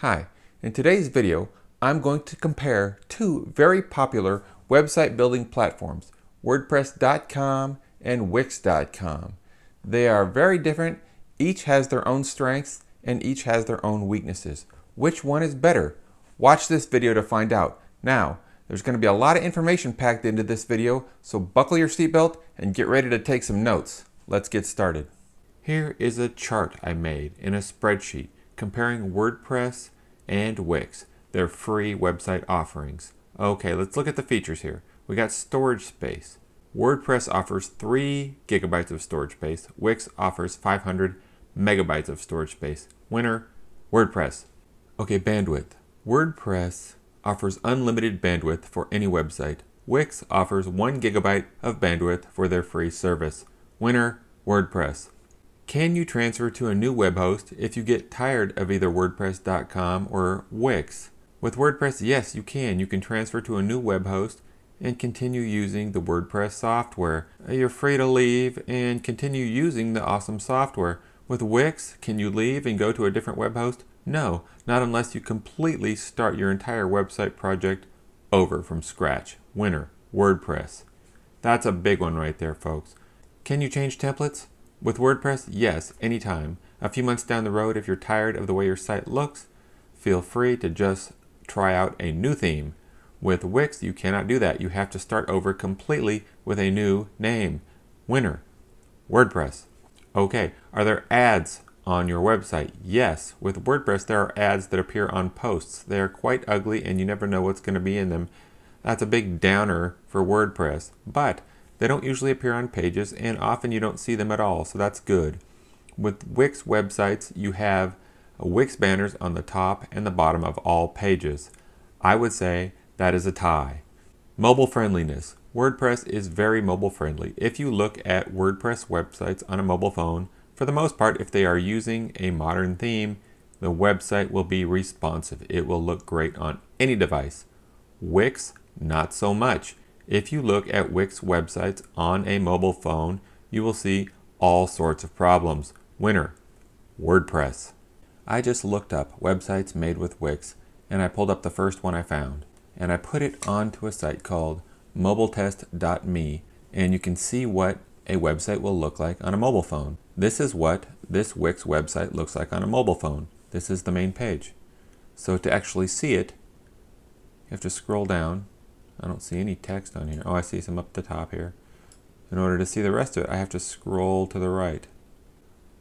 Hi, in today's video, I'm going to compare two very popular website building platforms, WordPress.com and Wix.com. They are very different, each has their own strengths, and each has their own weaknesses. Which one is better? Watch this video to find out. Now, there's going to be a lot of information packed into this video, so buckle your seatbelt and get ready to take some notes. Let's get started. Here is a chart I made in a spreadsheet comparing WordPress and Wix, their free website offerings. Okay, let's look at the features here. We got storage space. WordPress offers 3 gigabytes of storage space. Wix offers 500 megabytes of storage space. Winner, WordPress. Okay, bandwidth. WordPress offers unlimited bandwidth for any website. Wix offers 1 gigabyte of bandwidth for their free service. Winner, WordPress. Can you transfer to a new web host if you get tired of either WordPress.com or Wix? With WordPress, yes, you can. You can transfer to a new web host and continue using the WordPress software. Uh, you're free to leave and continue using the awesome software. With Wix, can you leave and go to a different web host? No, not unless you completely start your entire website project over from scratch. Winner, WordPress. That's a big one right there, folks. Can you change templates? With WordPress, yes, anytime. A few months down the road, if you're tired of the way your site looks, feel free to just try out a new theme. With Wix, you cannot do that. You have to start over completely with a new name. Winner, WordPress. Okay, are there ads on your website? Yes, with WordPress, there are ads that appear on posts. They are quite ugly and you never know what's going to be in them. That's a big downer for WordPress, but they don't usually appear on pages, and often you don't see them at all, so that's good. With Wix websites, you have Wix banners on the top and the bottom of all pages. I would say that is a tie. Mobile friendliness. WordPress is very mobile friendly. If you look at WordPress websites on a mobile phone, for the most part, if they are using a modern theme, the website will be responsive. It will look great on any device. Wix, not so much. If you look at Wix websites on a mobile phone, you will see all sorts of problems. Winner, WordPress. I just looked up websites made with Wix and I pulled up the first one I found and I put it onto a site called mobiletest.me and you can see what a website will look like on a mobile phone. This is what this Wix website looks like on a mobile phone. This is the main page. So to actually see it, you have to scroll down I don't see any text on here. Oh, I see some up the top here. In order to see the rest of it, I have to scroll to the right.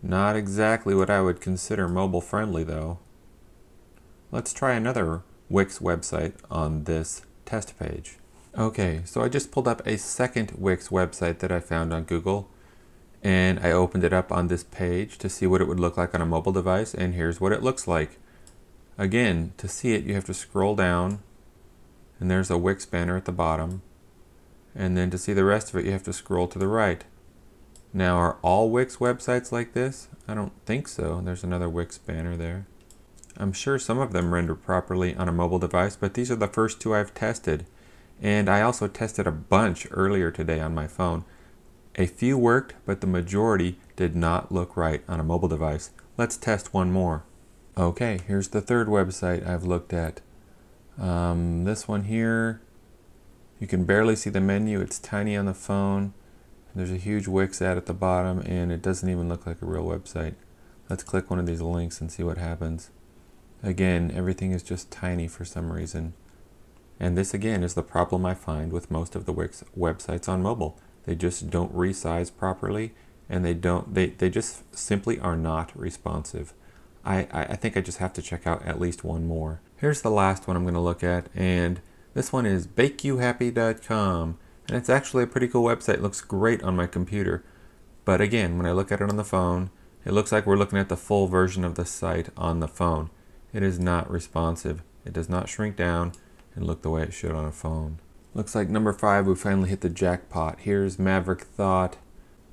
Not exactly what I would consider mobile friendly though. Let's try another Wix website on this test page. Okay, so I just pulled up a second Wix website that I found on Google and I opened it up on this page to see what it would look like on a mobile device and here's what it looks like. Again, to see it you have to scroll down and there's a Wix banner at the bottom. And then to see the rest of it, you have to scroll to the right. Now, are all Wix websites like this? I don't think so. There's another Wix banner there. I'm sure some of them render properly on a mobile device, but these are the first two I've tested. And I also tested a bunch earlier today on my phone. A few worked, but the majority did not look right on a mobile device. Let's test one more. Okay, here's the third website I've looked at. Um, this one here, you can barely see the menu. It's tiny on the phone. There's a huge Wix ad at the bottom, and it doesn't even look like a real website. Let's click one of these links and see what happens. Again, everything is just tiny for some reason. And this again is the problem I find with most of the Wix websites on mobile. They just don't resize properly and they don't they, they just simply are not responsive. I, I think I just have to check out at least one more. Here's the last one I'm going to look at, and this one is bakeyouhappy.com. And it's actually a pretty cool website. It looks great on my computer. But again, when I look at it on the phone, it looks like we're looking at the full version of the site on the phone. It is not responsive. It does not shrink down and look the way it should on a phone. Looks like number five, we finally hit the jackpot. Here's Maverick Thought.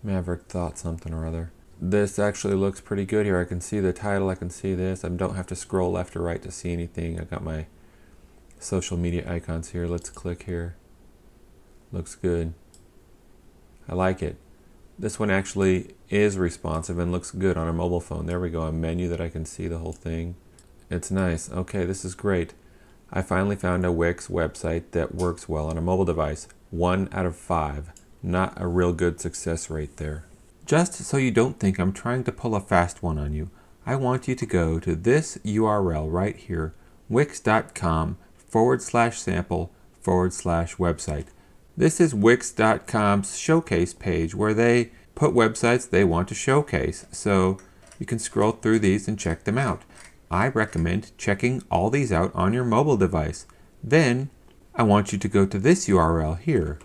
Maverick Thought something or other this actually looks pretty good here. I can see the title, I can see this. I don't have to scroll left or right to see anything. I've got my social media icons here. Let's click here. Looks good. I like it. This one actually is responsive and looks good on a mobile phone. There we go, a menu that I can see the whole thing. It's nice. Okay, this is great. I finally found a Wix website that works well on a mobile device. One out of five. Not a real good success rate there. Just so you don't think I'm trying to pull a fast one on you, I want you to go to this URL right here, wix.com forward slash sample forward slash website. This is Wix.com's showcase page where they put websites they want to showcase. So you can scroll through these and check them out. I recommend checking all these out on your mobile device. Then I want you to go to this URL here.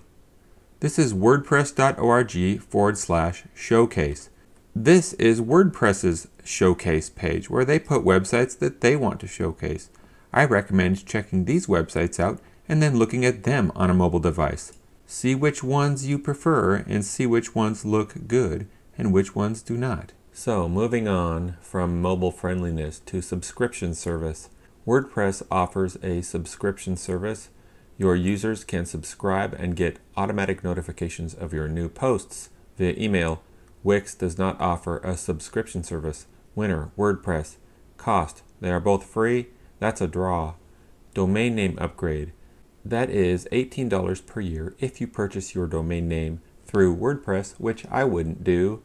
This is wordpress.org forward slash showcase. This is WordPress's showcase page where they put websites that they want to showcase. I recommend checking these websites out and then looking at them on a mobile device. See which ones you prefer and see which ones look good and which ones do not. So, moving on from mobile friendliness to subscription service, WordPress offers a subscription service. Your users can subscribe and get automatic notifications of your new posts via email. Wix does not offer a subscription service. Winner, WordPress. Cost, they are both free. That's a draw. Domain name upgrade. That is $18 per year if you purchase your domain name through WordPress, which I wouldn't do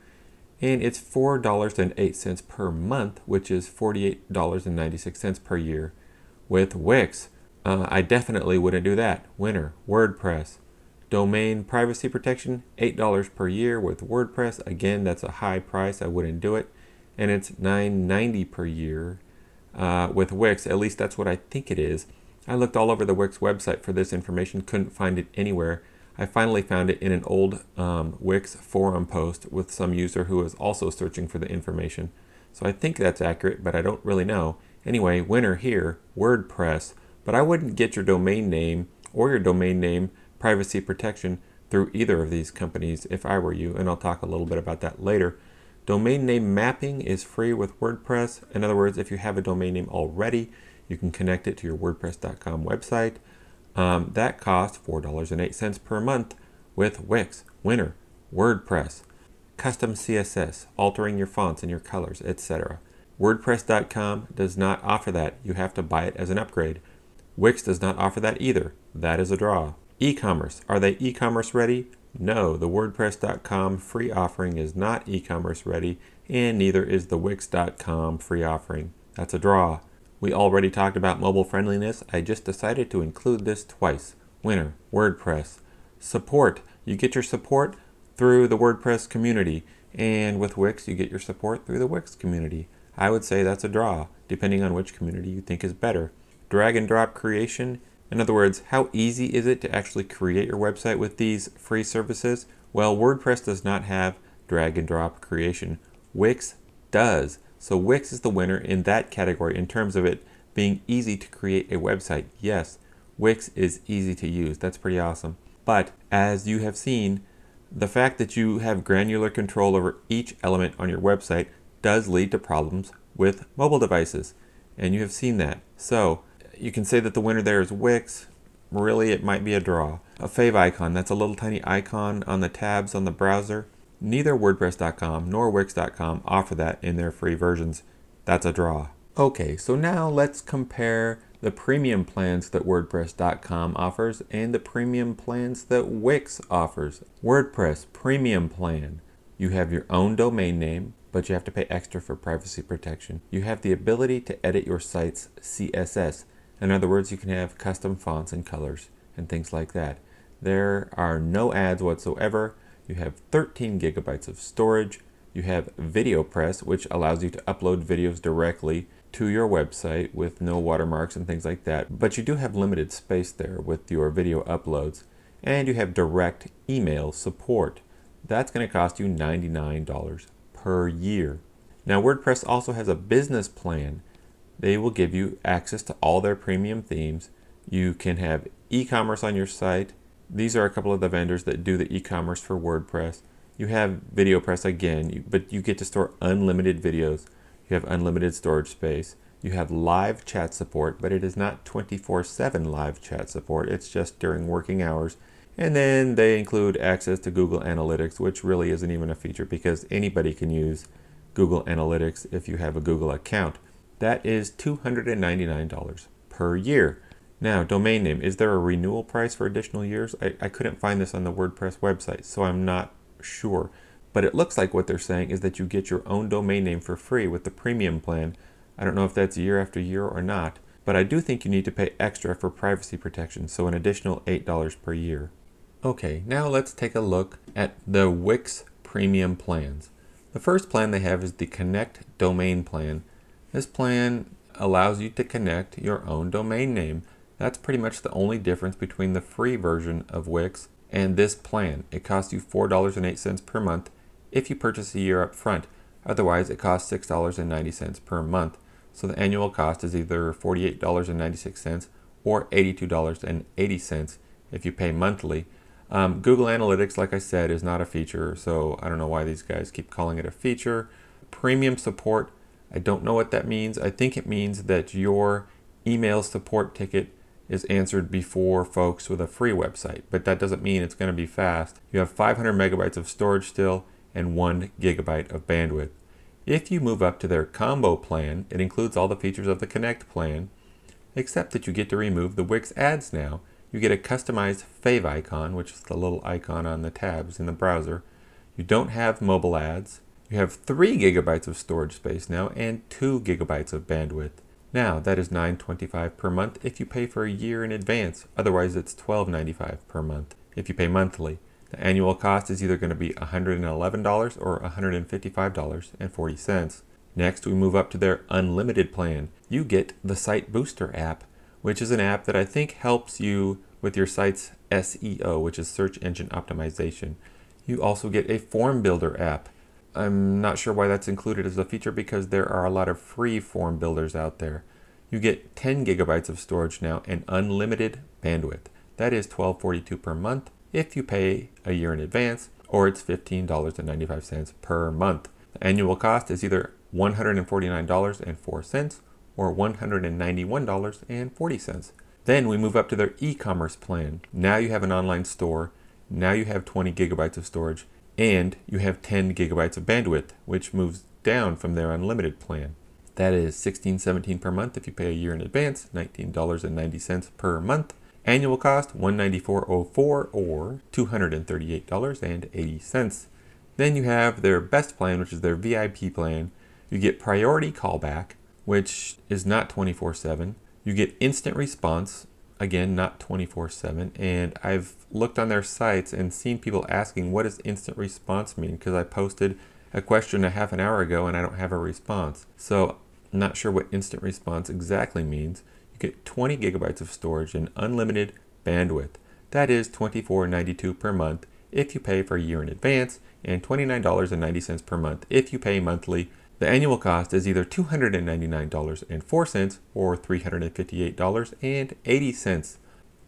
and it's $4.08 per month, which is $48.96 per year. With Wix, uh, I definitely wouldn't do that. Winner, WordPress. Domain privacy protection, $8 per year with WordPress. Again, that's a high price. I wouldn't do it. And it's $9.90 per year uh, with Wix. At least that's what I think it is. I looked all over the Wix website for this information, couldn't find it anywhere. I finally found it in an old um, Wix forum post with some user who was also searching for the information. So I think that's accurate, but I don't really know. Anyway, winner here, WordPress. But I wouldn't get your domain name or your domain name privacy protection through either of these companies if I were you, and I'll talk a little bit about that later. Domain name mapping is free with WordPress. In other words, if you have a domain name already, you can connect it to your WordPress.com website. Um, that costs $4.08 per month with Wix, Winner, WordPress, custom CSS, altering your fonts and your colors, etc. WordPress.com does not offer that. You have to buy it as an upgrade. Wix does not offer that either. That is a draw. E-commerce. Are they e-commerce ready? No, the WordPress.com free offering is not e-commerce ready, and neither is the Wix.com free offering. That's a draw. We already talked about mobile friendliness. I just decided to include this twice. Winner, WordPress. Support. You get your support through the WordPress community. And with Wix, you get your support through the Wix community. I would say that's a draw, depending on which community you think is better. Drag and drop creation. In other words, how easy is it to actually create your website with these free services? Well, WordPress does not have drag and drop creation. Wix does. So Wix is the winner in that category in terms of it being easy to create a website. Yes, Wix is easy to use. That's pretty awesome. But as you have seen, the fact that you have granular control over each element on your website does lead to problems with mobile devices. And you have seen that. So you can say that the winner there is Wix. Really, it might be a draw. A favicon, that's a little tiny icon on the tabs on the browser. Neither WordPress.com nor Wix.com offer that in their free versions. That's a draw. Okay, so now let's compare the premium plans that WordPress.com offers and the premium plans that Wix offers. WordPress Premium Plan. You have your own domain name, but you have to pay extra for privacy protection. You have the ability to edit your site's CSS. In other words, you can have custom fonts and colors and things like that. There are no ads whatsoever. You have 13 gigabytes of storage. You have VideoPress, which allows you to upload videos directly to your website with no watermarks and things like that. But you do have limited space there with your video uploads. And you have direct email support. That's going to cost you $99 per year. Now, WordPress also has a business plan. They will give you access to all their premium themes. You can have e commerce on your site these are a couple of the vendors that do the e-commerce for WordPress. You have VideoPress again, but you get to store unlimited videos. You have unlimited storage space. You have live chat support, but it is not 24-7 live chat support. It's just during working hours. And then they include access to Google Analytics, which really isn't even a feature because anybody can use Google Analytics if you have a Google account. That is $299 per year. Now, domain name. Is there a renewal price for additional years? I, I couldn't find this on the WordPress website, so I'm not sure. But it looks like what they're saying is that you get your own domain name for free with the premium plan. I don't know if that's year after year or not, but I do think you need to pay extra for privacy protection, so an additional $8 per year. Okay, now let's take a look at the Wix premium plans. The first plan they have is the Connect Domain Plan. This plan allows you to connect your own domain name. That's pretty much the only difference between the free version of Wix and this plan. It costs you $4.08 per month if you purchase a year up front. Otherwise, it costs $6.90 per month. So the annual cost is either $48.96 or $82.80 if you pay monthly. Um, Google Analytics, like I said, is not a feature, so I don't know why these guys keep calling it a feature. Premium support, I don't know what that means. I think it means that your email support ticket is answered before folks with a free website, but that doesn't mean it's going to be fast. You have 500 megabytes of storage still and 1 gigabyte of bandwidth. If you move up to their combo plan, it includes all the features of the Connect plan, except that you get to remove the Wix ads now. You get a customized favicon, which is the little icon on the tabs in the browser. You don't have mobile ads. You have 3 gigabytes of storage space now and 2 gigabytes of bandwidth. Now, that is $9.25 per month if you pay for a year in advance. Otherwise, it's $12.95 per month if you pay monthly. The annual cost is either going to be $111 or $155.40. Next, we move up to their unlimited plan. You get the Site Booster app, which is an app that I think helps you with your site's SEO, which is search engine optimization. You also get a form builder app. I'm not sure why that's included as a feature because there are a lot of free form builders out there. You get 10 gigabytes of storage now and unlimited bandwidth. That is $12.42 per month if you pay a year in advance, or it's $15.95 per month. The annual cost is either $149.04 or $191.40. Then we move up to their e commerce plan. Now you have an online store, now you have 20 gigabytes of storage, and you have 10 gigabytes of bandwidth, which moves down from their unlimited plan. That is $16.17 per month if you pay a year in advance, $19.90 per month. Annual cost $194.04 or $238.80. Then you have their best plan, which is their VIP plan. You get priority callback, which is not 24 7. You get instant response, again, not 24 7. And I've looked on their sites and seen people asking, what does instant response mean? Because I posted a question a half an hour ago and I don't have a response. So I'm not sure what instant response exactly means you get 20 gigabytes of storage and unlimited bandwidth. That is $24.92 per month if you pay for a year in advance and $29.90 per month if you pay monthly. The annual cost is either $299.04 or $358.80.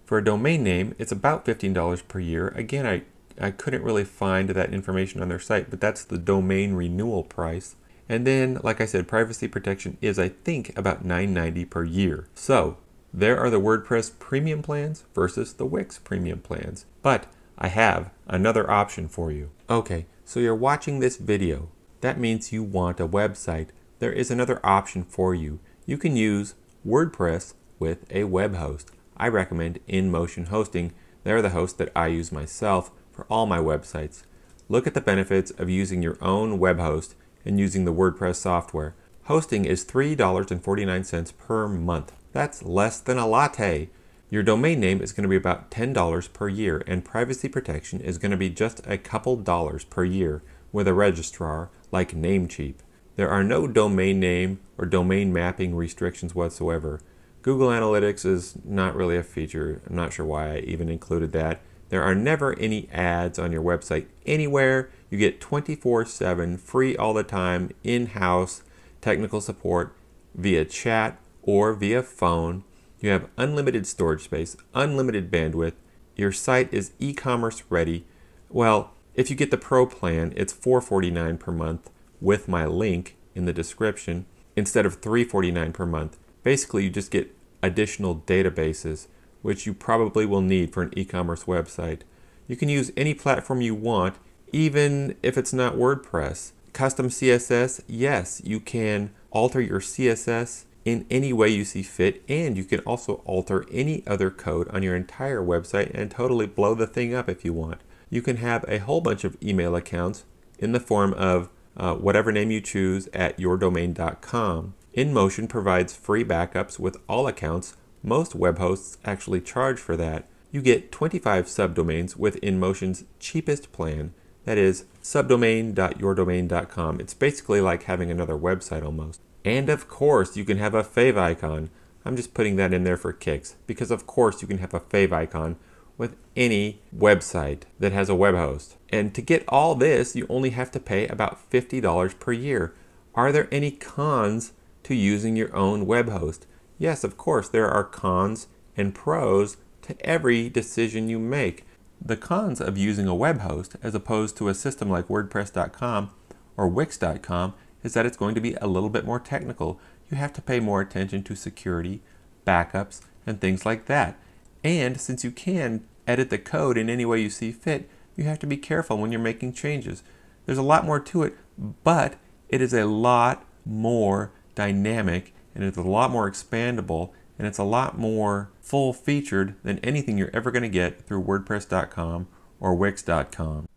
For a domain name, it's about $15 per year. Again, I, I couldn't really find that information on their site, but that's the domain renewal price. And then, like I said, privacy protection is, I think, about $9.90 per year. So, there are the WordPress premium plans versus the Wix premium plans. But I have another option for you. Okay, so you're watching this video. That means you want a website. There is another option for you. You can use WordPress with a web host. I recommend InMotion Hosting. They're the host that I use myself for all my websites. Look at the benefits of using your own web host and using the WordPress software. Hosting is $3.49 per month. That's less than a latte. Your domain name is going to be about $10 per year, and privacy protection is going to be just a couple dollars per year with a registrar like Namecheap. There are no domain name or domain mapping restrictions whatsoever. Google Analytics is not really a feature. I'm not sure why I even included that. There are never any ads on your website anywhere. You get 24 7 free all the time in house technical support via chat or via phone. You have unlimited storage space, unlimited bandwidth. Your site is e commerce ready. Well, if you get the Pro plan, it's 449 per month with my link in the description instead of 349 per month. Basically, you just get additional databases which you probably will need for an e-commerce website. You can use any platform you want, even if it's not WordPress. Custom CSS, yes, you can alter your CSS in any way you see fit, and you can also alter any other code on your entire website and totally blow the thing up if you want. You can have a whole bunch of email accounts in the form of uh, whatever name you choose at yourdomain.com. InMotion provides free backups with all accounts. Most web hosts actually charge for that. You get 25 subdomains with InMotion's cheapest plan. That is subdomain.yourdomain.com. It's basically like having another website almost. And of course, you can have a favicon. I'm just putting that in there for kicks because of course you can have a favicon with any website that has a web host. And to get all this, you only have to pay about $50 per year. Are there any cons to using your own web host? Yes, of course, there are cons and pros to every decision you make. The cons of using a web host as opposed to a system like WordPress.com or Wix.com is that it's going to be a little bit more technical. You have to pay more attention to security, backups, and things like that. And since you can edit the code in any way you see fit, you have to be careful when you're making changes. There's a lot more to it, but it is a lot more dynamic and it's a lot more expandable and it's a lot more full featured than anything you're ever going to get through WordPress.com or Wix.com.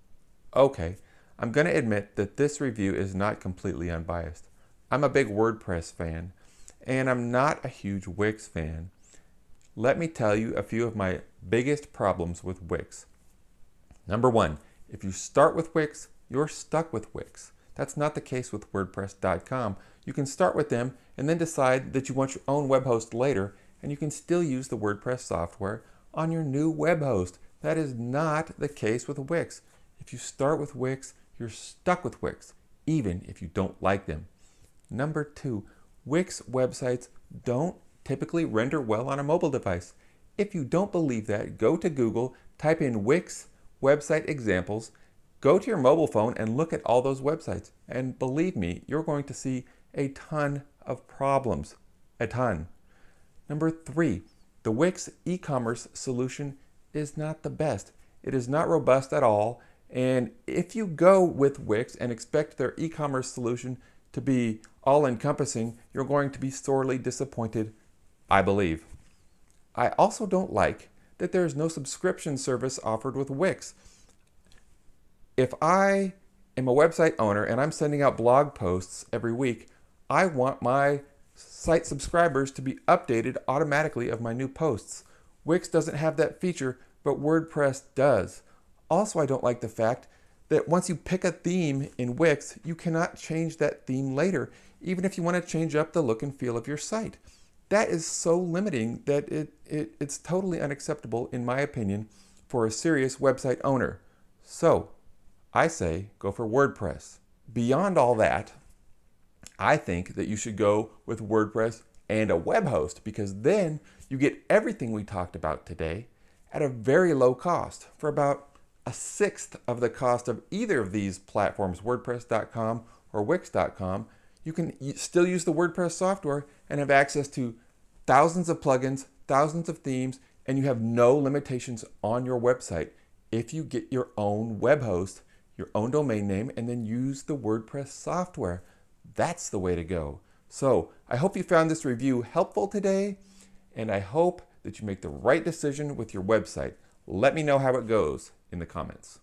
Okay, I'm going to admit that this review is not completely unbiased. I'm a big WordPress fan and I'm not a huge Wix fan. Let me tell you a few of my biggest problems with Wix. Number one, if you start with Wix, you're stuck with Wix. That's not the case with WordPress.com. You can start with them and then decide that you want your own web host later, and you can still use the WordPress software on your new web host. That is not the case with Wix. If you start with Wix, you're stuck with Wix, even if you don't like them. Number two, Wix websites don't typically render well on a mobile device. If you don't believe that, go to Google, type in Wix website examples, go to your mobile phone and look at all those websites. And believe me, you're going to see a ton of problems. A ton. Number three, the Wix e-commerce solution is not the best. It is not robust at all. And if you go with Wix and expect their e-commerce solution to be all encompassing, you're going to be sorely disappointed I believe. I also don't like that there is no subscription service offered with Wix. If I am a website owner and I'm sending out blog posts every week, I want my site subscribers to be updated automatically of my new posts. Wix doesn't have that feature, but WordPress does. Also, I don't like the fact that once you pick a theme in Wix, you cannot change that theme later, even if you want to change up the look and feel of your site that is so limiting that it, it, it's totally unacceptable, in my opinion, for a serious website owner. So I say go for WordPress. Beyond all that, I think that you should go with WordPress and a web host because then you get everything we talked about today at a very low cost for about a sixth of the cost of either of these platforms, WordPress.com or Wix.com. You can still use the WordPress software and have access to thousands of plugins, thousands of themes, and you have no limitations on your website if you get your own web host, your own domain name, and then use the WordPress software. That's the way to go. So I hope you found this review helpful today, and I hope that you make the right decision with your website. Let me know how it goes in the comments.